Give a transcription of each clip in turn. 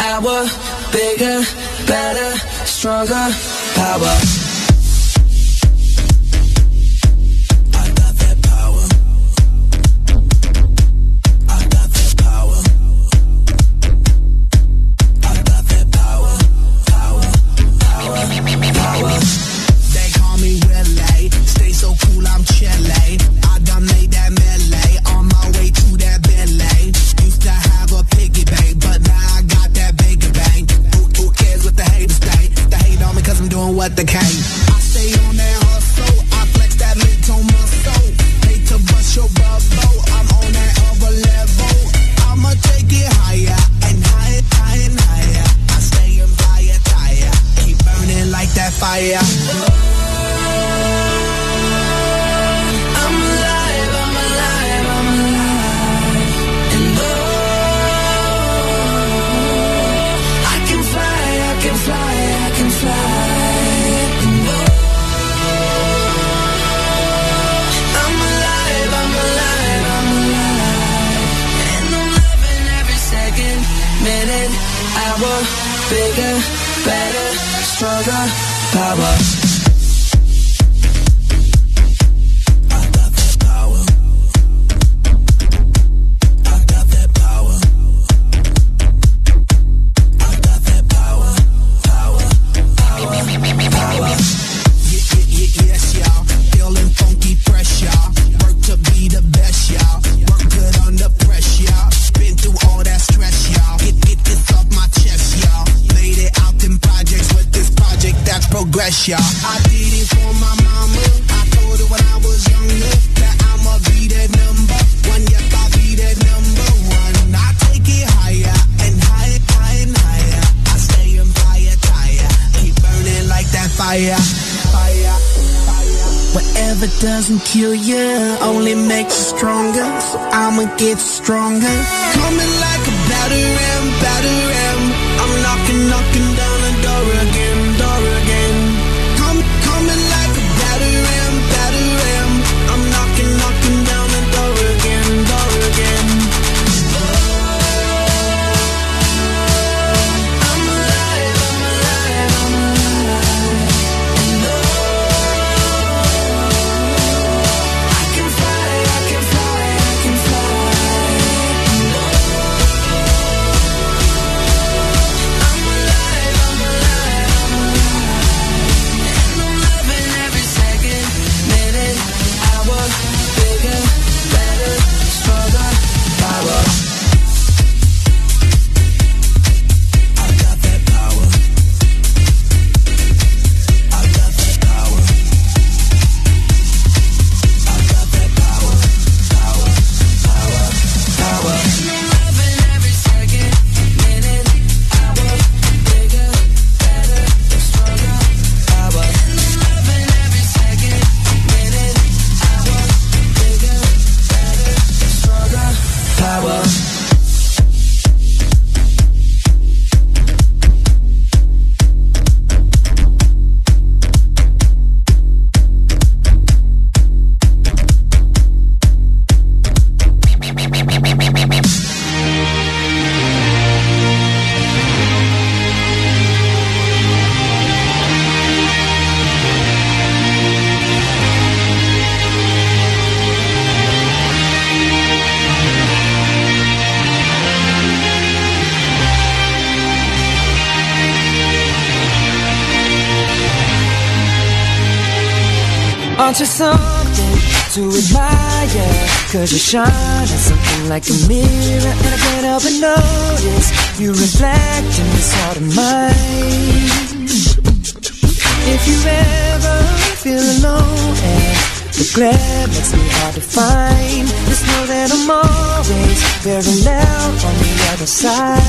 hour, bigger, better, stronger, power. Aren't kill ya, only makes you something to admire? Cause you shine at something like a mirror And I can't help but notice You reflect in this heart of mine If you ever feel alone And the glare makes me hard to find Just know that I'm always very loud on the other side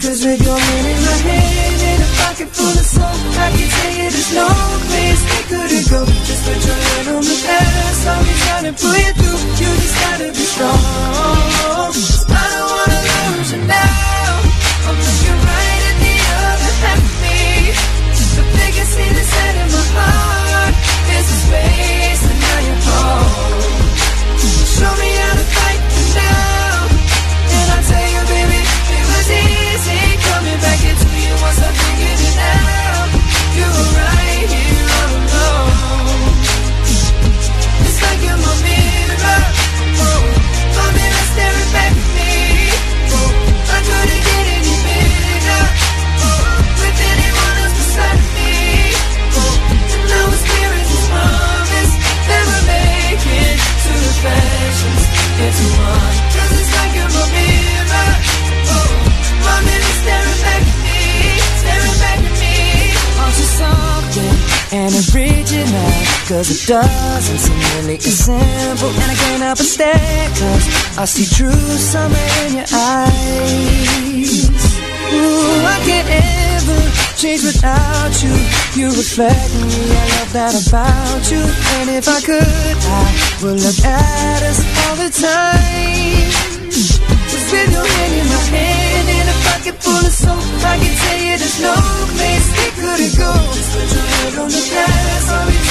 Cause with your hand in my hand pocket full of soap I can tell you there's no place we couldn't go? Just put your hand on the I'll be trying to pull you through. You just gotta be strong doesn't seem really as simple And I can't help but stare Cause I see true summer in your eyes. Ooh, I can't ever change without you. You reflect me, I love that about you. And if I could, I would look at us all the time. Just with your hand in my hand And a pocket full of soap I can tell you there's no place we couldn't go. Just put your head on the glass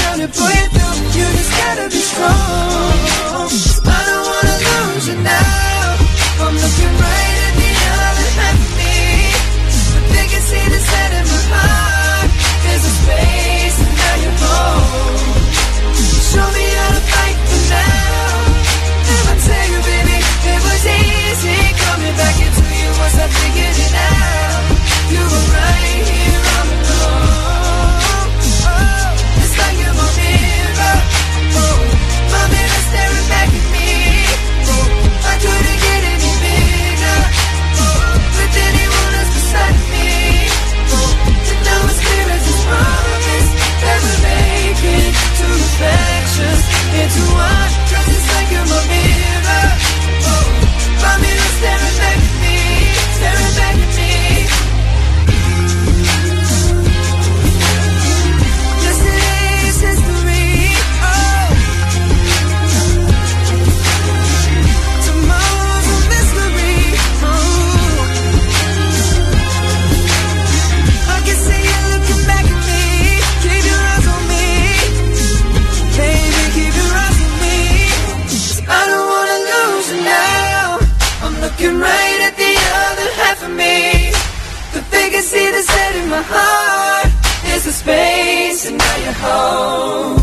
The see the set in my heart is a space, and now you're home.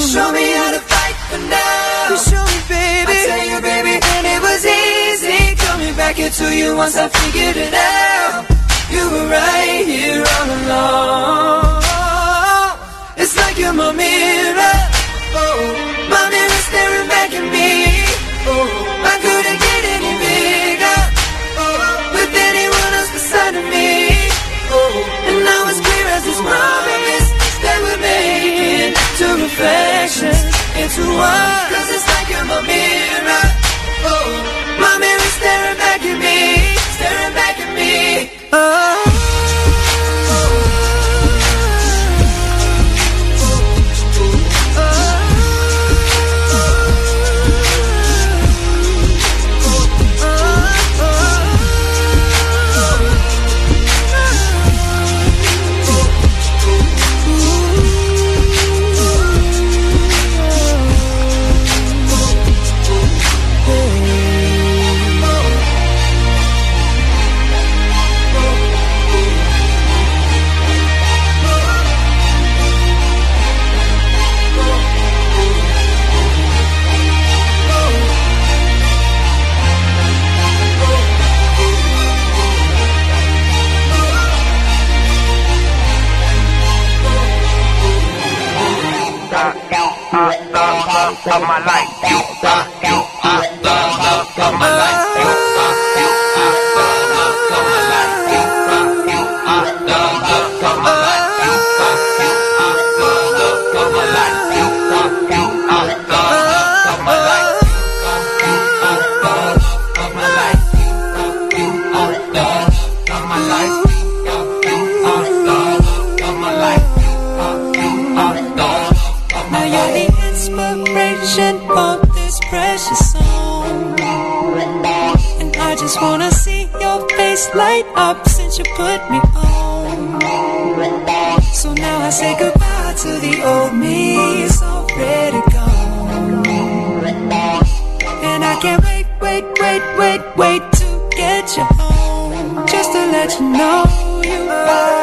Show me how to fight for now. You show me, baby. I tell you, baby, and it was easy coming back into you once I figured it out. You were right here all along. It's like you're my mirror. Oh, my mirror staring back at me. Oh, I couldn't of my life. You are, you are the love of my life. Put me on. So now I say goodbye to the old me, it's already gone. And I can't wait, wait, wait, wait, wait to get you home. Just to let you know you are.